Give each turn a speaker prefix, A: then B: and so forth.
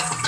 A: one.